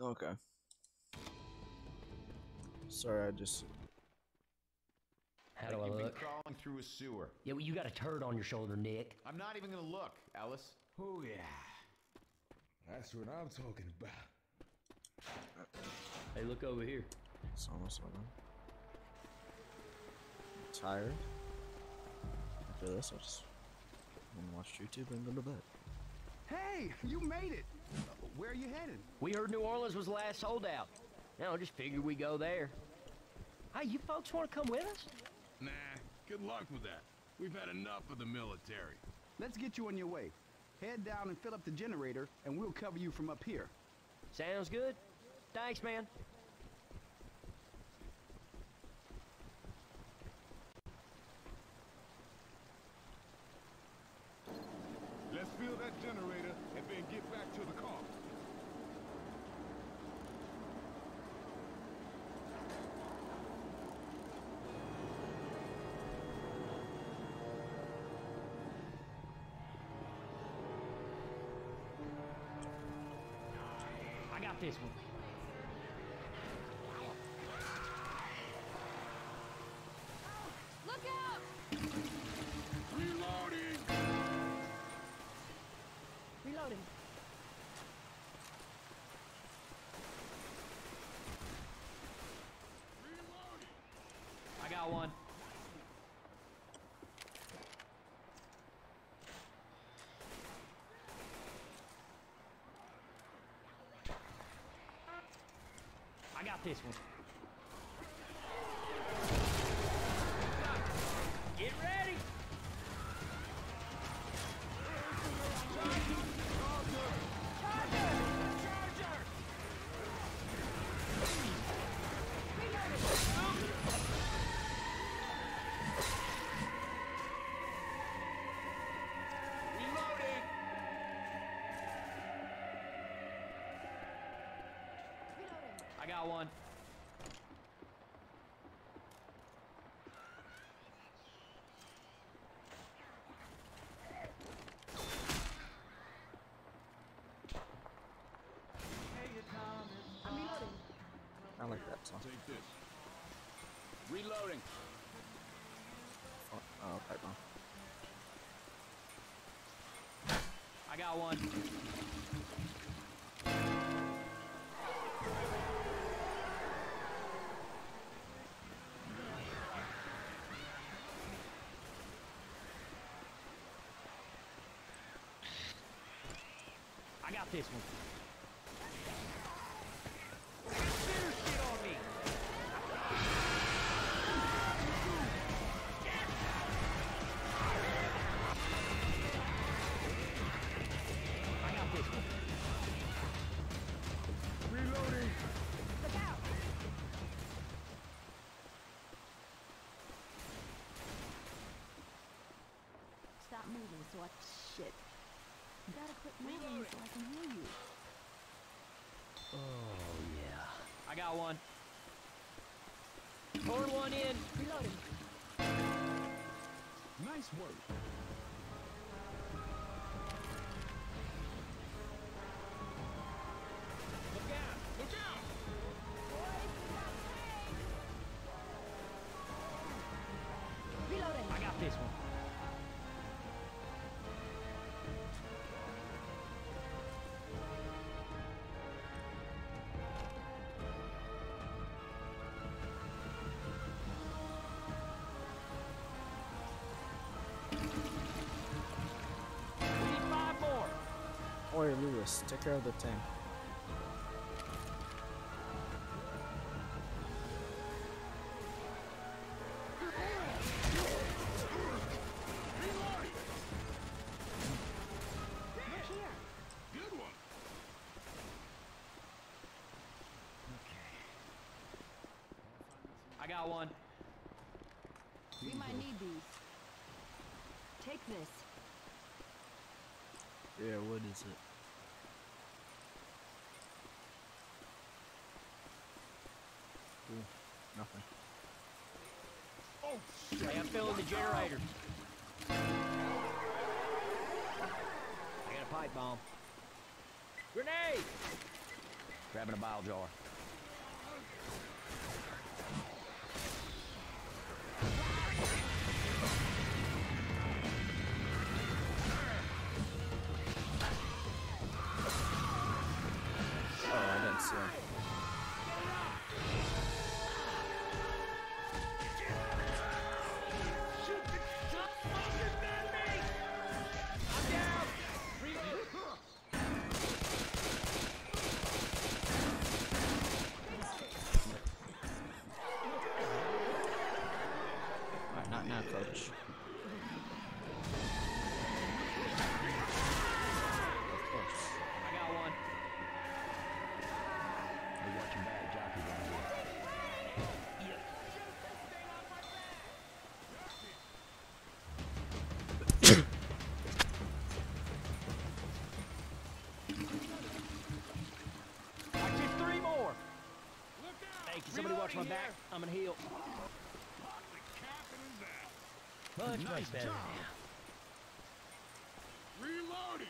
Okay. Sorry, I just. How do I You've been look? crawling through a sewer. Yeah, well, you got a turd on your shoulder, Nick. I'm not even gonna look, Ellis. Oh yeah. That's what I'm talking about. Hey, look over here. It's almost over. I'm tired. After this, I'll just wanna watch YouTube and go to bed. Hey, you made it. Where are you headed? We heard New Orleans was the last holdout. Now, just figured we go there. Hey, you folks want to come with us? Nah, good luck with that. We've had enough of the military. Let's get you on your way. Head down and fill up the generator, and we'll cover you from up here. Sounds good. Thanks, man. Let's fill that generator and then get to the car. I got this one. Got one. I got this one. Got one. I'm reloading. I like that song. Take this. Reloading. Oh, oh pipe bomb. I got one. Look out! Stop moving so I... Shit. You gotta quit moving so I can hear you. Oh, yeah. I got one. Pouring one in. Reloading. Nice work. Oi, Louis, take care of the tank. Look here. Good one! I got one. We might need these. Take this. Yeah, what is it? Nothing. Oh, shit! Hey, I'm filling the generator. I got a pipe bomb. Grenade! Grabbing a bile jar. Watch my back? I'm gonna heal. Much, much better. Reloading.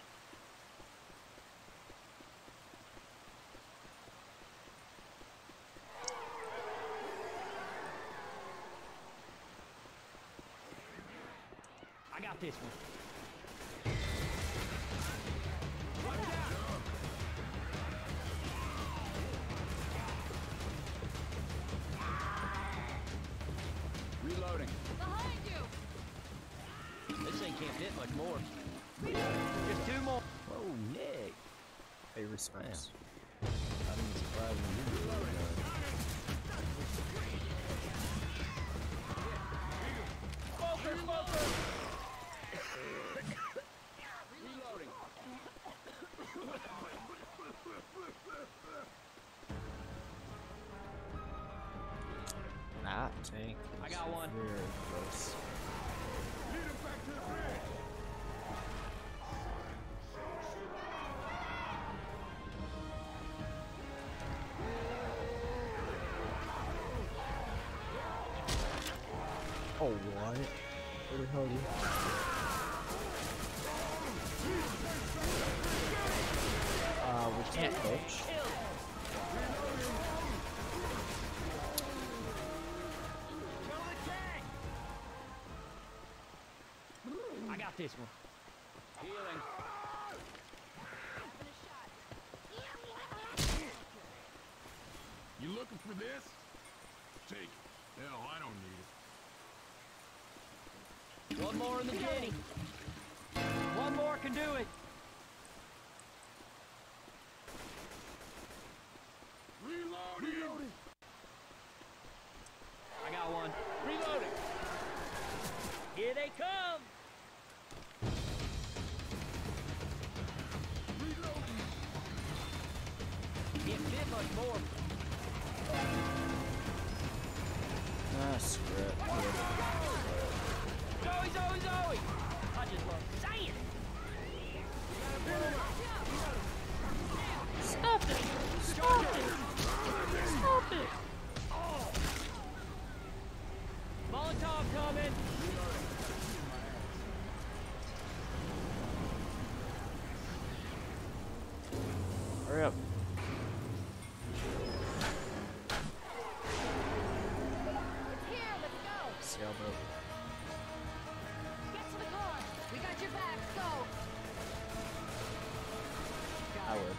I got this one. Thing can't fit much more. Just two more. Oh, Nick. Pay respects. I didn't surprise me. You really good. Smoker, smoker! Reloading. That tank. I is got one. Very close. Lead him back to the bed. Oh, what? Where the hell are you? Uh, we can't coach. I got this one. Healing. You looking for this? Take it. Hell, I don't need it. One more in the Jenny. One more can do it. Reloading. I got one. Reloading. Here they come. Can't fit much more. Ah, screw it. Zoey, Zoey, Zoey! I just love saying it. Stop it! Stop it! Stop it! Molotov coming. Hurry up. It's here, let's go! Sailboat. I would.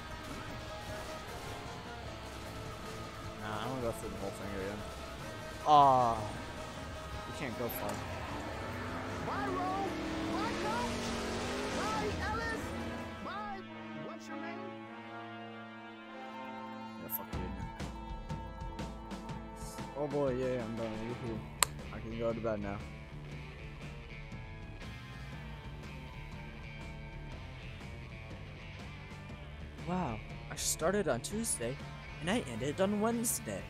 Nah, I don't go through the whole thing again. Ah, we can't go far. Bye, Ro. Bye, Coach. Bye, Ellis. Bye. What's your name? Yeah, fuck you. Oh boy, yeah, I'm done. I can go to bed now. Wow, I started on Tuesday and I ended on Wednesday.